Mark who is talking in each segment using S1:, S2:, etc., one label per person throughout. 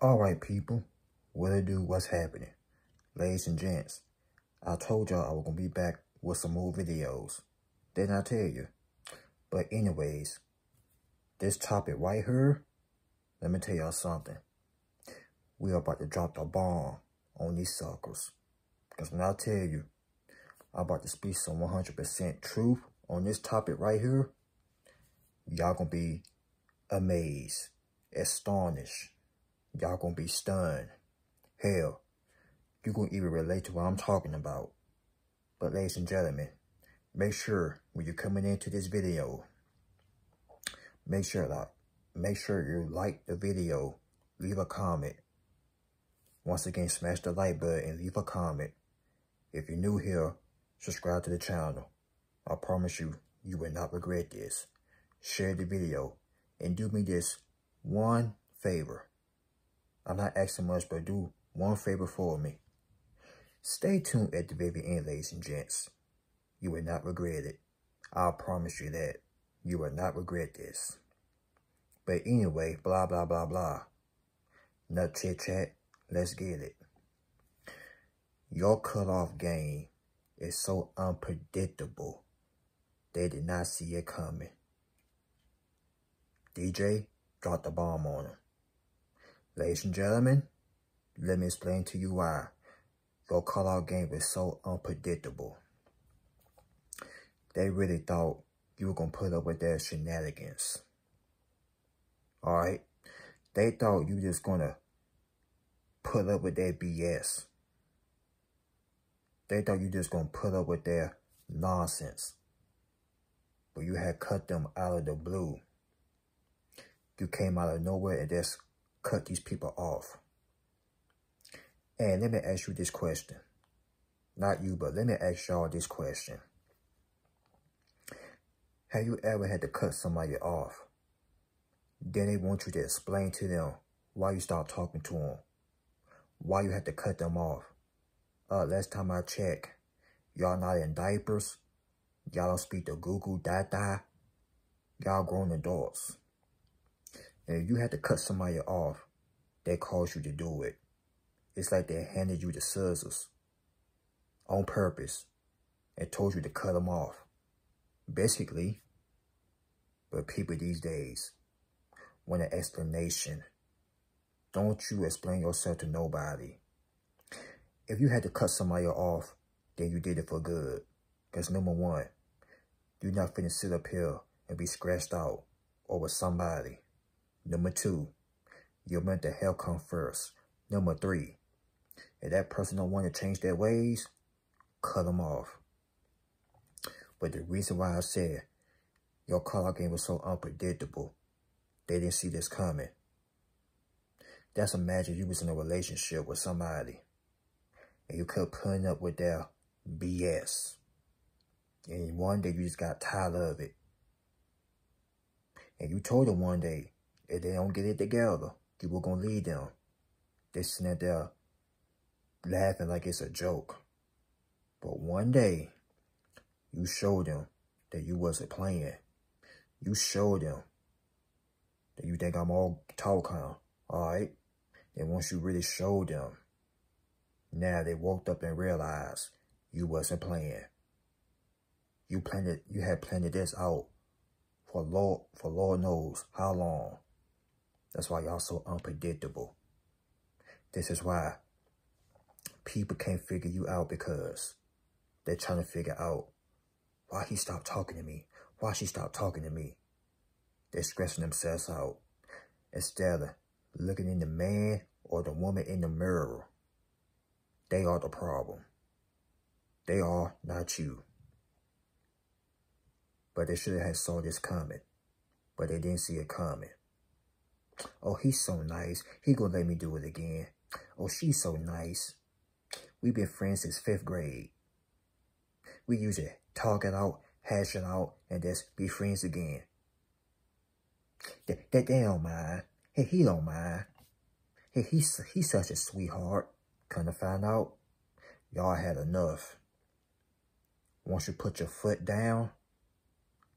S1: All right, people. What to do? What's happening? Ladies and gents, I told y'all I was going to be back with some more videos. Didn't I tell you? But anyways, this topic right here, let me tell y'all something. We are about to drop the bomb on these suckers. Because when I tell you, I'm about to speak some 100% truth on this topic right here, y'all going to be amazed, astonished. Y'all to be stunned. Hell, you to even relate to what I'm talking about. But ladies and gentlemen, make sure when you're coming into this video, make sure that make sure you like the video, leave a comment. Once again, smash the like button and leave a comment. If you're new here, subscribe to the channel. I promise you, you will not regret this. Share the video and do me this one favor. I'm not asking much, but do one favor for me. Stay tuned at the very end, ladies and gents. You will not regret it. I'll promise you that. You will not regret this. But anyway, blah, blah, blah, blah. Nut chit chat, let's get it. Your cutoff game is so unpredictable. They did not see it coming. DJ dropped the bomb on him. Ladies and gentlemen, let me explain to you why your cutoff game is so unpredictable. They really thought you were going to put up with their shenanigans. Alright? They thought you just going to put up with their BS. They thought you just going to put up with their nonsense. But you had cut them out of the blue. You came out of nowhere and just cut these people off. And let me ask you this question. Not you, but let me ask y'all this question. Have you ever had to cut somebody off? Then they want you to explain to them why you stopped talking to them. Why you had to cut them off. Uh, last time I checked, y'all not in diapers. Y'all don't speak the Google Dada. Y'all grown adults. And if you had to cut somebody off, they caused you to do it. It's like they handed you the scissors on purpose and told you to cut them off. Basically, but people these days want an explanation. Don't you explain yourself to nobody. If you had to cut somebody off, then you did it for good. Because number one, you're not finna sit up here and be scratched out over somebody. Number two, your mental health come first. Number three, if that person don't want to change their ways, cut them off. But the reason why I said your call game was so unpredictable, they didn't see this coming. That's imagine you was in a relationship with somebody and you kept putting up with their BS. And one day you just got tired of it. And you told them one day, if they don't get it together, going to lead them. They sitting there laughing like it's a joke. But one day, you showed them that you wasn't playing. You showed them that you think I'm all talk, huh? Alright? And once you really showed them, now they woke up and realized you wasn't playing. You planted, you had planted this out for Lord, for Lord knows how long. That's why y'all so unpredictable. This is why people can't figure you out because they're trying to figure out why he stopped talking to me, why she stopped talking to me. They're stressing themselves out instead of looking in the man or the woman in the mirror. They are the problem. They are not you. But they should have saw this coming. But they didn't see it coming. Oh, he's so nice. He gonna let me do it again. Oh, she's so nice. We've been friends since fifth grade. We usually talk it out, hash it out, and just be friends again. That, that they don't mind. Hey, he don't mind. Hey, he's, he's such a sweetheart. To find out, y'all had enough. Once you put your foot down,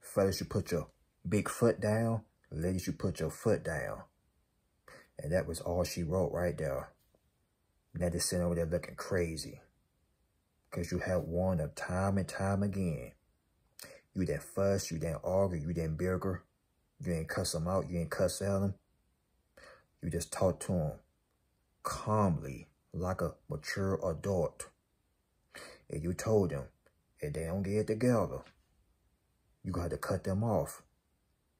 S1: fellas, you put your big foot down, ladies, you put your foot down. And that was all she wrote right there. Sitting over there looking crazy. Because you have won them time and time again. You didn't fuss, you didn't argue, you didn't bicker. You didn't cuss them out, you didn't cuss at them. You just talked to them calmly, like a mature adult. And you told them, if they don't get together, you got to cut them off.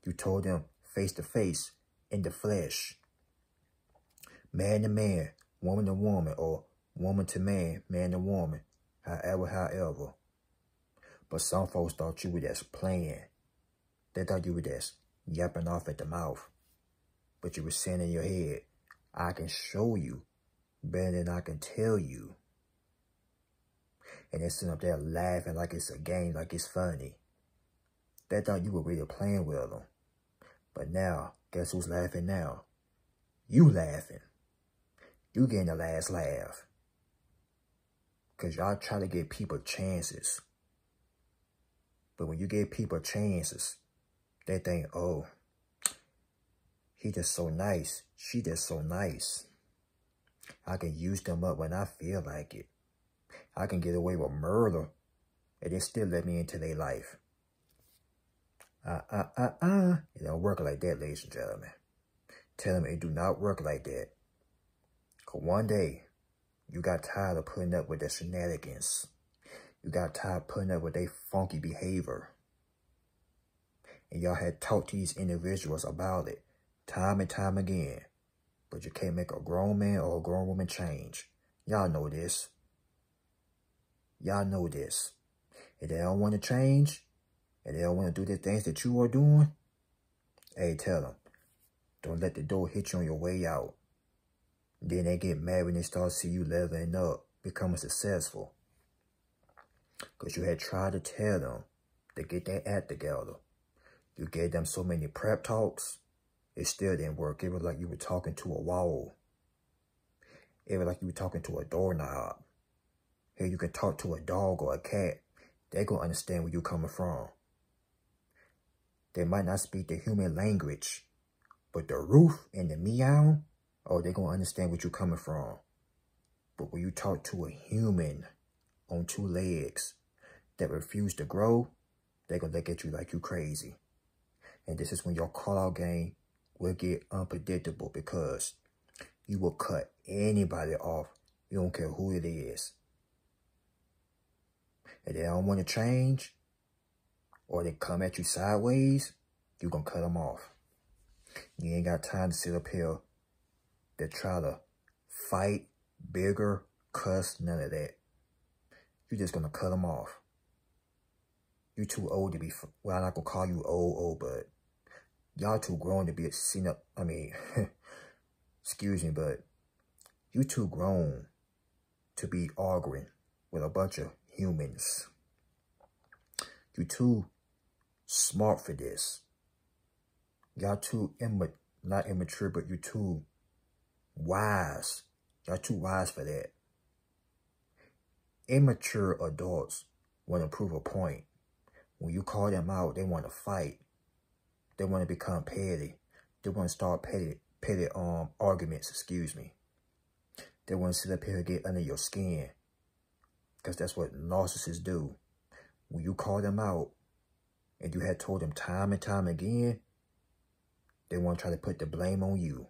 S1: You told them face to face, in the flesh. Man to man, woman to woman, or woman to man, man to woman, however, however. But some folks thought you were just playing. They thought you were just yapping off at the mouth. But you were saying in your head, I can show you better than I can tell you. And they're sitting up there laughing like it's a game, like it's funny. They thought you were really playing with them. But now, guess who's laughing now? You laughing. You getting the last laugh. Because y'all try to give people chances. But when you give people chances, they think, oh, he just so nice. She just so nice. I can use them up when I feel like it. I can get away with murder and they still let me into their life. Uh, uh, uh, uh. It don't work like that, ladies and gentlemen. Tell them it do not work like that. One day, you got tired of putting up with their shenanigans. You got tired of putting up with their funky behavior. And y'all had talked to these individuals about it time and time again. But you can't make a grown man or a grown woman change. Y'all know this. Y'all know this. If they don't want to change, and they don't want to do the things that you are doing, hey, tell them, don't let the door hit you on your way out. Then they get mad when they start see you leveling up, becoming successful. Because you had tried to tell them to get their act together. You gave them so many prep talks, it still didn't work. It was like you were talking to a wall. It was like you were talking to a doorknob. Here you can talk to a dog or a cat. They're going to understand where you're coming from. They might not speak the human language, but the roof and the meow, oh, they're going to understand what you're coming from. But when you talk to a human on two legs that refuse to grow, they're going to look at you like you crazy. And this is when your call-out game will get unpredictable because you will cut anybody off. You don't care who it is. And they don't want to change, or they come at you sideways, you're going to cut them off. You ain't got time to sit up here that try to fight, bigger, cuss, none of that. You're just going to cut them off. You're too old to be, well, I'm not going to call you old, old, but y'all too grown to be a up, I mean, excuse me, but you too grown to be arguing with a bunch of humans. You too smart for this. Y'all too imma not immature, but you too wise. Y'all too wise for that. Immature adults want to prove a point. When you call them out, they want to fight. They want to become petty. They want to start petty, petty um arguments, excuse me. They want to sit up here and get under your skin. Because that's what narcissists do. When you call them out, and you had told them time and time again, they want to try to put the blame on you.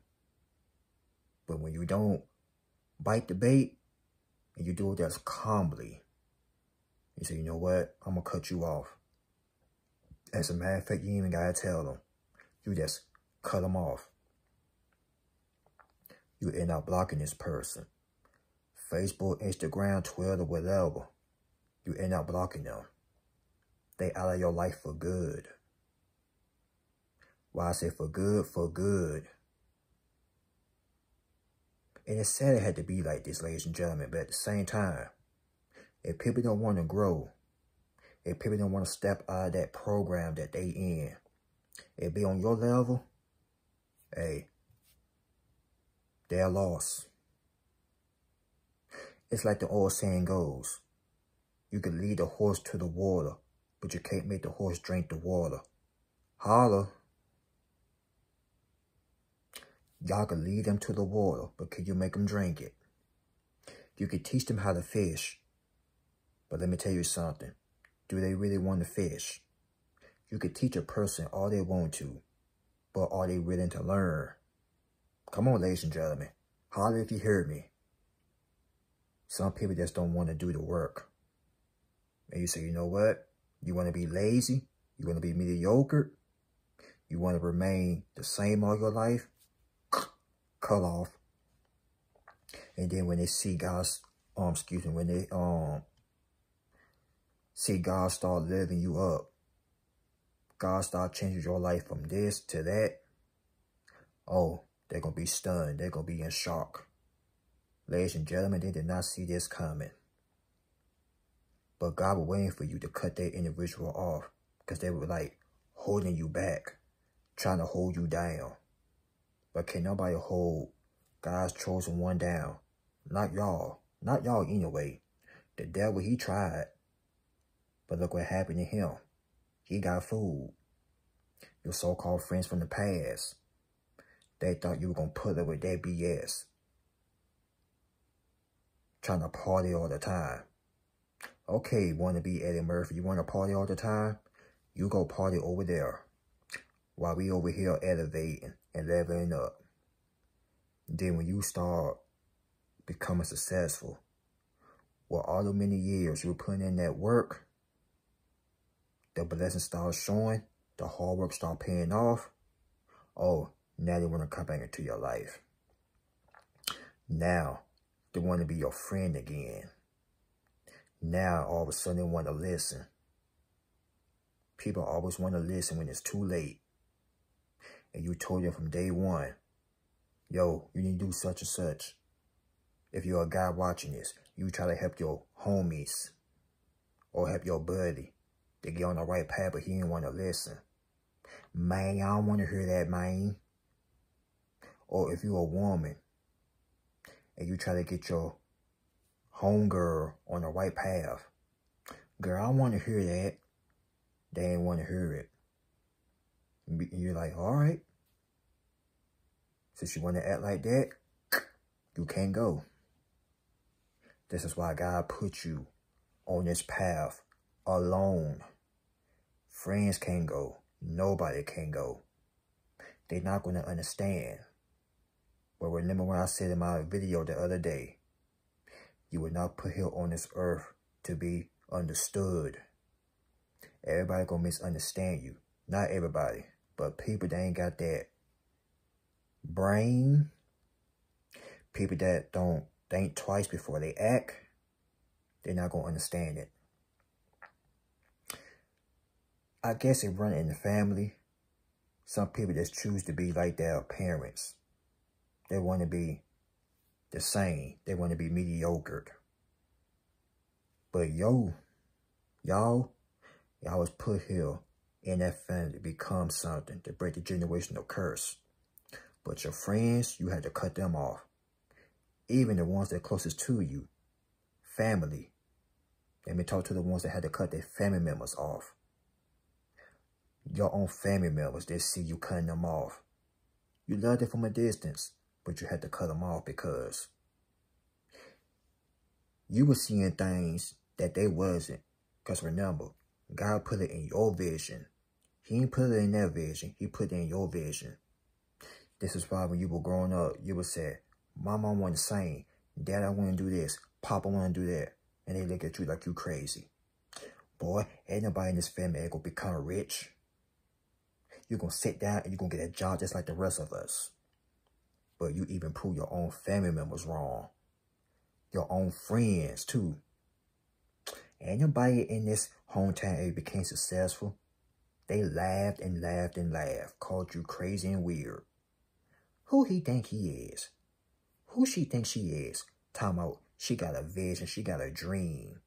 S1: But when you don't bite the bait, and you do it just calmly, you say, you know what, I'm going to cut you off. As a matter of fact, you even got to tell them. You just cut them off. You end up blocking this person. Facebook, Instagram, Twitter, whatever. You end up blocking them. They out of your life for good. Why I say for good, for good. And it's sad it had to be like this, ladies and gentlemen, but at the same time, if people don't want to grow, if people don't want to step out of that program that they in, it be on your level, hey, they're lost. It's like the old saying goes, you can lead a horse to the water, but you can't make the horse drink the water. Holla. Y'all can lead them to the water, but can you make them drink it? You can teach them how to fish. But let me tell you something. Do they really want to fish? You could teach a person all they want to, but are they willing to learn? Come on, ladies and gentlemen. Holler if you heard me. Some people just don't want to do the work. And you say, you know what? You want to be lazy? You want to be mediocre? You want to remain the same all your life? Cut off. And then when they see God's, um, excuse me, when they um see God start living you up, God start changing your life from this to that, oh, they're going to be stunned. They're going to be in shock. Ladies and gentlemen, they did not see this coming. But God was waiting for you to cut that individual off because they were like holding you back, trying to hold you down. But can nobody hold God's chosen one down? Not y'all. Not y'all anyway. The devil, he tried. But look what happened to him. He got fooled. Your so-called friends from the past. They thought you were going to put up with that BS trying to party all the time. Okay, want to be Eddie Murphy, you want to party all the time? You go party over there. While we over here elevating and leveling up. Then when you start becoming successful, well, all the many years you were putting in that work, the blessings start showing, the hard work start paying off. Oh, now they want to come back into your life. Now, they want to be your friend again. Now, all of a sudden, they want to listen. People always want to listen when it's too late. And you told them from day one, yo, you need to do such and such. If you're a guy watching this, you try to help your homies or help your buddy to get on the right path, but he didn't want to listen. Man, I don't want to hear that, man. Or if you're a woman and you try to get your homegirl on the right path. Girl, I want to hear that. They ain't want to hear it. And you're like, all right. Since you want to act like that, you can't go. This is why God put you on this path alone. Friends can't go. Nobody can go. They're not going to understand. But remember when I said in my video the other day, you were not put here on this earth to be understood. Everybody gonna misunderstand you. Not everybody, but people that ain't got that brain, people that don't think twice before they act, they're not gonna understand it. I guess it run in the family. Some people just choose to be like their parents. They want to be the same. They want to be mediocre. But yo, y'all, y'all was put here in that family to become something, to break the generational curse. But your friends, you had to cut them off. Even the ones that are closest to you, family. Let me talk to the ones that had to cut their family members off. Your own family members, they see you cutting them off. You loved it from a distance but you had to cut them off because you were seeing things that they wasn't. Because remember, God put it in your vision. He didn't put it in their vision. He put it in your vision. This is why when you were growing up, you would say, Mama want to sing. Dad, I want to do this. Papa want to do that. And they look at you like you crazy. Boy, ain't nobody in this family going to become rich. You're going to sit down and you're going to get a job just like the rest of us but you even prove your own family members wrong. Your own friends, too. Anybody in this hometown area became successful, they laughed and laughed and laughed, called you crazy and weird. Who he think he is? Who she think she is? Talking about she got a vision, she got a dream.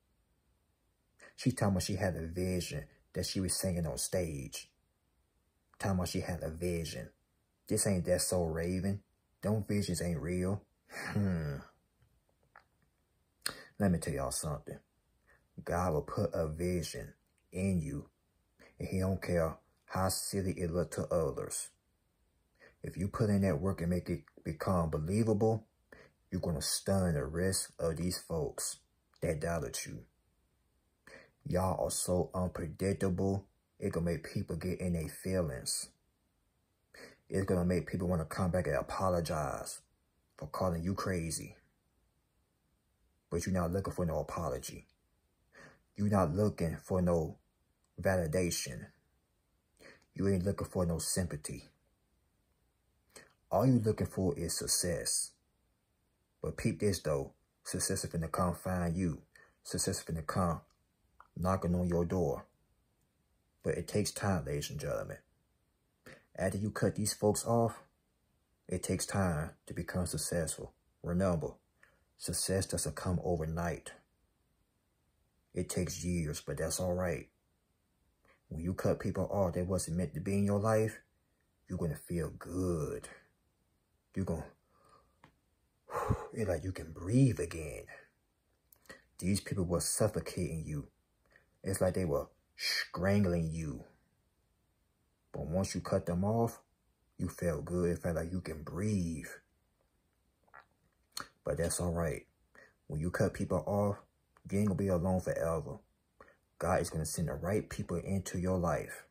S1: She talking about she had a vision that she was singing on stage. Talking about she had a vision. This ain't That's So Raven. Them visions ain't real. Hmm. Let me tell y'all something. God will put a vision in you. And he don't care how silly it look to others. If you put in that work and make it become believable, you're going to stun the rest of these folks that doubted you. Y'all are so unpredictable. It going to make people get in their feelings. It's going to make people want to come back and apologize for calling you crazy. But you're not looking for no apology. You're not looking for no validation. You ain't looking for no sympathy. All you're looking for is success. But peep this though. Success is finna come find you. Success is finna come knocking on your door. But it takes time, ladies and gentlemen. After you cut these folks off, it takes time to become successful. Remember, success doesn't come overnight. It takes years, but that's all right. When you cut people off that wasn't meant to be in your life, you're going to feel good. You're going to, it's like you can breathe again. These people were suffocating you. It's like they were strangling you. But once you cut them off, you felt good. It felt like you can breathe. But that's all right. When you cut people off, you ain't to be alone forever. God is to send the right people into your life.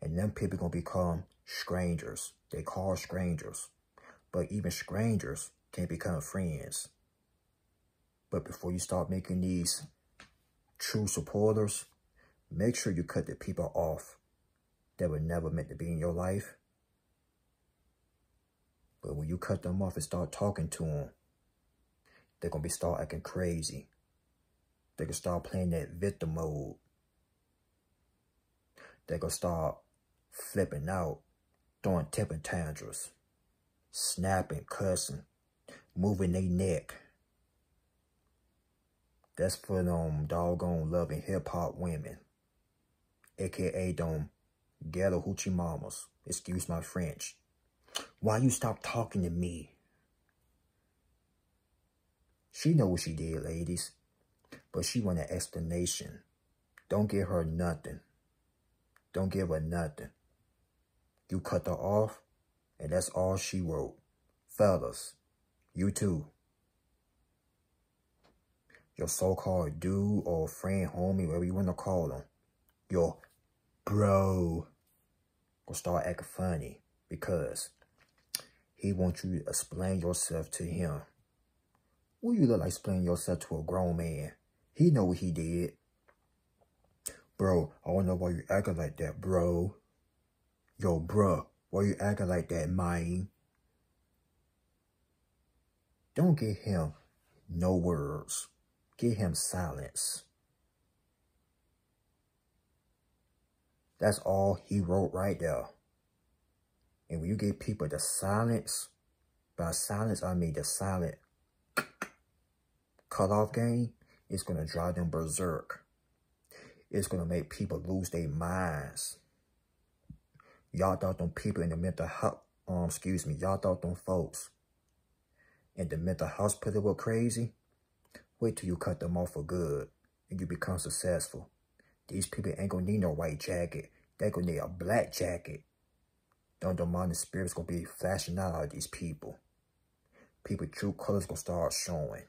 S1: And them people to become strangers. They call strangers. But even strangers can become friends. But before you start making these true supporters, make sure you cut the people off that were never meant to be in your life. But when you cut them off and start talking to them, they're to be start acting crazy. They're going to start playing that victim mode. They're going to start flipping out, throwing temper tantrums, snapping, cussing, moving their neck. That's for them doggone Love & Hip Hop women, a.k.a. them ghetto hoochie mamas. Excuse my French. Why you stop talking to me? She know what she did, ladies. But she want an explanation. Don't give her nothing. Don't give her nothing. You cut her off, and that's all she wrote. Fellas, you too. Your so-called dude or friend, homie, whatever you want to call them. Your bro will start acting funny because he wants you to explain yourself to him. What you look like explaining yourself to a grown man? He know what he did. Bro, I don't know why you acting like that, bro. Yo, bro, why you acting like that, man? Don't give him no words. Give him silence. That's all he wrote right there. And when you give people the silence, by silence I mean the silent cutoff game, it's going to drive them berserk. It's going to make people lose their minds. Y'all thought them people in the mental health, um, excuse me, y'all thought them folks in the mental hospital were crazy? Wait till you cut them off for good and you become successful. These people ain't gonna need no white jacket. They gonna need a black jacket. Don't demonic spirits gonna be flashing out of these people. People true colors gonna start showing.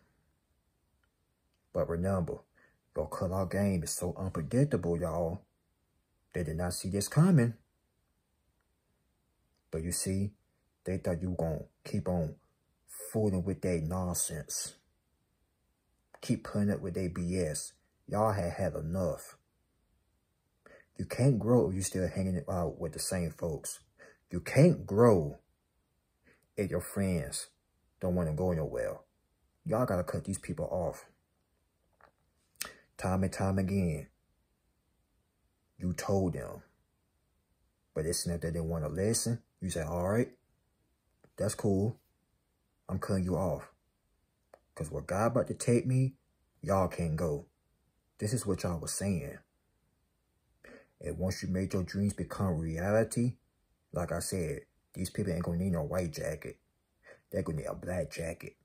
S1: But remember, your color game is so unpredictable, y'all. They did not see this coming. But you see, they thought you were going to keep on fooling with that nonsense. Keep putting up with their BS. Y'all had had enough. You can't grow if you're still hanging out with the same folks. You can't grow if your friends don't want to go nowhere. Y'all got to cut these people off. Time and time again, you told them. But it's not that they want to listen. You say, all right, that's cool. I'm cutting you off. Because where God about to take me, y'all can't go. This is what y'all was saying. And once you made your dreams become reality, like I said, these people ain't going to need no white jacket. They're going to need a black jacket.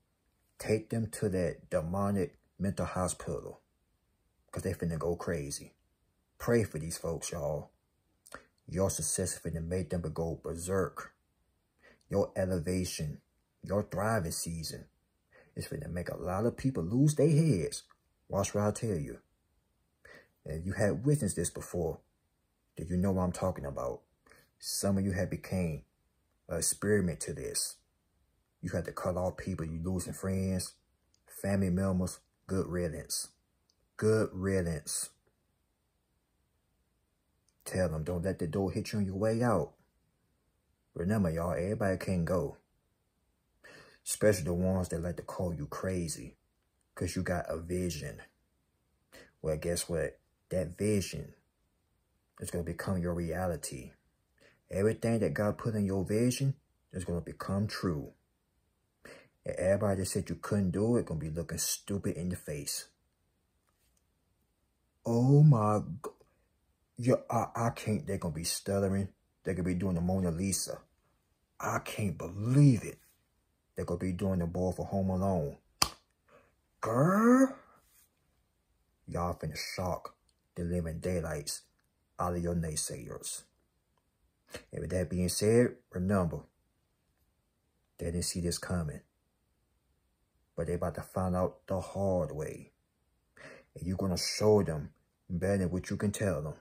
S1: Take them to that demonic mental hospital. Because they finna go crazy. Pray for these folks, y'all. Your success finna make them go berserk. your elevation, your thriving season. is finna make a lot of people lose their heads. Watch what I tell you. And you had witnessed this before, do you know what I'm talking about? Some of you have became an experiment to this. You had to cut off people, you losing friends, family members, good riddance. Good riddance. Tell them, don't let the door hit you on your way out. Remember, y'all, everybody can't go. Especially the ones that like to call you crazy. Because you got a vision. Well, guess what? That vision is going to become your reality. Everything that God put in your vision is going to become true. And everybody that said you couldn't do it going to be looking stupid in the face. Oh my. Yeah, I, I can't. They're going to be stuttering. They're going to be doing the Mona Lisa. I can't believe it. They're going to be doing the ball for Home Alone. Girl. Y'all finna shock the living daylights out of your naysayers. And with that being said, remember, they didn't see this coming. But they about to find out the hard way. And you're going to show them better than what you can tell them.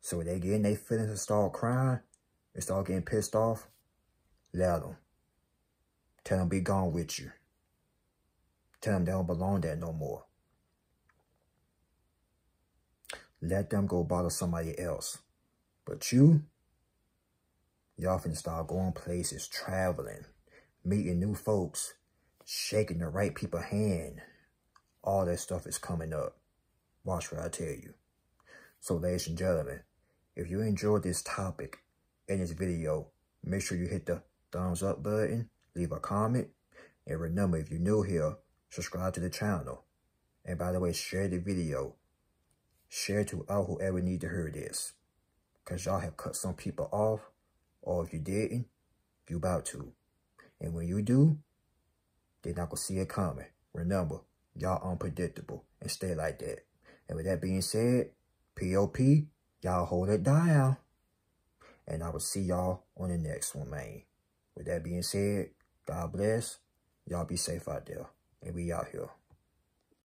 S1: So when they get in their feelings and start crying and start getting pissed off, let them. Tell them be gone with you. Tell them they don't belong there no more. Let them go bother somebody else. But you, y'all finna start going places, traveling, meeting new folks, shaking the right people hand. All that stuff is coming up. Watch what I tell you. So ladies and gentlemen, if you enjoyed this topic in this video, make sure you hit the thumbs up button, leave a comment, and remember if you're new here, subscribe to the channel. And by the way, share the video. Share to all whoever need to hear this. Because y'all have cut some people off. Or if you didn't, you about to. And when you do, they're not going to see it coming. Remember, y'all unpredictable. And stay like that. And with that being said, POP, y'all hold it down. And I will see y'all on the next one, man. With that being said, God bless. Y'all be safe out there. And we out here.